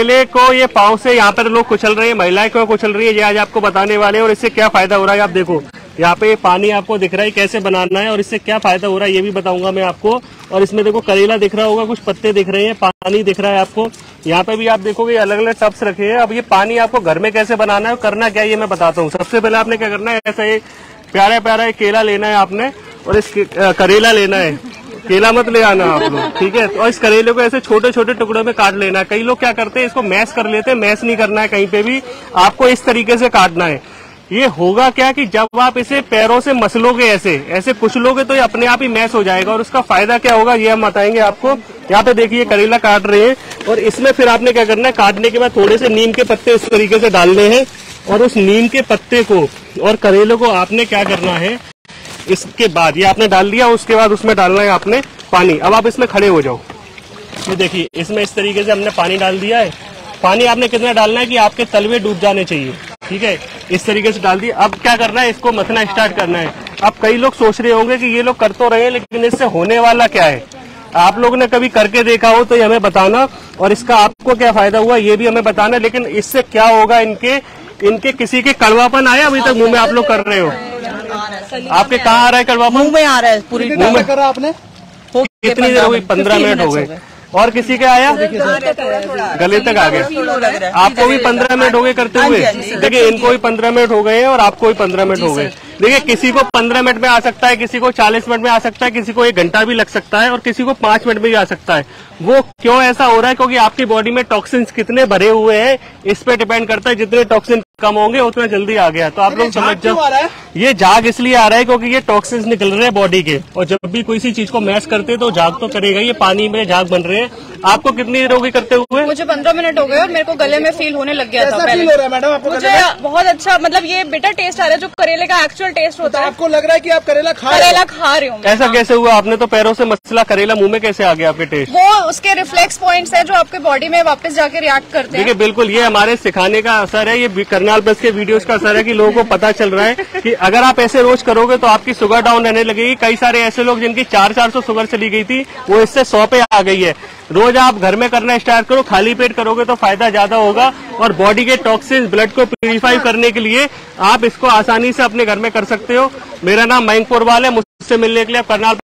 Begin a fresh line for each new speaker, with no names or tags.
करेले को, ये पाँव से यहाँ पर लोग कुचल रहे हैं, महिलाएँ क्यों कुचल रही है, ये आज आपको बताने वाले हैं, और इससे क्या फ़ायदा हो रहा है आप देखो। यहाँ पे पानी आपको दिख रहा है, कैसे बनाना है, और इससे क्या फ़ायदा हो रहा है, ये भी बताऊँगा मैं आपको। और इसमें देखो, करेला दिख रहा होगा, कुछ पत्ते दिख रहे हैं, पानी दिख रहा है आपको। यहाँ पे भी आप देखोगे अलग अलग टब्स रखे हैं। अब ये पानी आपको घर में कैसे बनाना है, और करना क्या ये मैं बताता हूँ। सबसे पहले आपने क्या करना है, ऐसा एक प्यारा प्यारा केला लेना है आपने, और इस करेला लेना है। केला मत ले आना आप लोग, ठीक है? और इस करेले को ऐसे छोटे छोटे टुकड़ों में काट लेना है। कई लोग क्या करते हैं, इसको मैश कर लेते हैं, मैश नहीं करना है कहीं पे भी। आपको इस तरीके से काटना है। ये होगा क्या कि जब आप इसे पैरों से मसलोगे ऐसे ऐसे कुचलोगे तो ये अपने आप ही मैश हो जाएगा। और उसका फ़ायदा क्या होगा, ये हम बताएँगे आपको। यहाँ पे देखिए करेला काट रहे हैं। और इसमें फिर आपने क्या करना है, काटने के बाद थोड़े से नीम के पत्ते इस तरीके से डालने हैं। और उस नीम के पत्ते को और करेले को आपने क्या करना है इसके बाद, ये आपने डाल दिया, उसके बाद उसमें डालना है आपने पानी। अब आप इसमें खड़े हो जाओ। ये देखिए, इसमें इस तरीके से हमने पानी डाल दिया है। पानी आपने कितना डालना है कि आपके तलवे डूब जाने चाहिए। ठीक है? इस तरीके से डाल दिया अब क्या करना है? इसको मथना स्टार्ट करना है। अब कई लोग सोच रहे होंगे कि ये लोग कर तो रहे हैं, लेकिन इससे होने वाला क्या है? आप लोग ने कभी करके देखा हो तो ये हमें बताना, और इसका आपको क्या फ़ायदा हुआ, ये भी हमें बताना, लेकिन इससे क्या होगा इनके इनके किसी के कड़वापन आया? अभी तक मुँह में आप लोग कर रहे हो। आपके कहाँ आ रहा है कड़वापन
मुँह में आ रहा है पूरी
मुँह में।
करा आपने?
कितनी देर हो गई? पंद्रह मिनट हो गए। और किसी के आया? गले तक आ गए आपको भी पंद्रह मिनट हो गए करते हुए? देखिए इनको भी पंद्रह मिनट हो गए हैं और आपको भी पंद्रह मिनट हो गए। देखिए किसी को पंद्रह मिनट में आ सकता है किसी को चालीस मिनट में आ सकता है किसी को एक घंटा भी लग सकता है और किसी को पाँच मिनट में भी आ सकता है। वो क्यों ऐसा हो रहा है? क्योंकि आपकी बॉडी में टॉक्सिन्स कितने भरे हुए हैं इस पर डिपेंड करता है जितने टॉक्सिन कम होंगे उतना जल्दी आ गया। तो आप लोग समझ जाओ। ये जाग इसलिए आ रहा है क्योंकि ये टॉक्सिन्स निकल रहे हैं बॉडी के। और जब भी कोई सी चीज़ को मैश करते हैं तो जाग तो करेगा ये पानी में जाग बन रहे हैं। आपको कितनी देर होगी करते हुए?
मुझे पंद्रह मिनट हो गए और मेरे को गले में फील होने लग गया था पहले।
फील हो रहा है मैडम आपको
मुझे बहुत अच्छा मतलब ये बेटर टेस्ट आ रहा है जो करेले का एक्चुअल टेस्ट होता है।
आपको लग रहा है की आप करेला खा रहे
करेला खा रही हूँ।
ऐसा कैसे हुआ? आपने तो पैरों से मसला करेला मुँह में कैसे आ गया आपके टेस्ट
वो उसके रिफ्लेक्स पॉइंट है जो आपके बॉडी में वापस जाके रिएक्ट करते
देखिए
हैं
बिल्कुल ये हमारे सिखाने का असर है ये करनाल प्लस के वीडियोस का असर है कि लोगों को पता चल रहा है कि अगर आप ऐसे रोज करोगे तो आपकी शुगर डाउन रहने लगेगी। कई सारे ऐसे लोग जिनकी चार चार सौ शुगर चली गई थी, वो इससे सौ पे आ गई है। रोज आप घर में करना स्टार्ट करो, खाली पेट करोगे तो फ़ायदा ज़्यादा होगा और बॉडी के टॉक्सिन ब्लड को प्यूरिफाई करने के लिए आप इसको आसानी से अपने घर में कर सकते हो। मेरा नाम मयंक पोरवाल है, मुझसे मिलने के लिए आप करनाल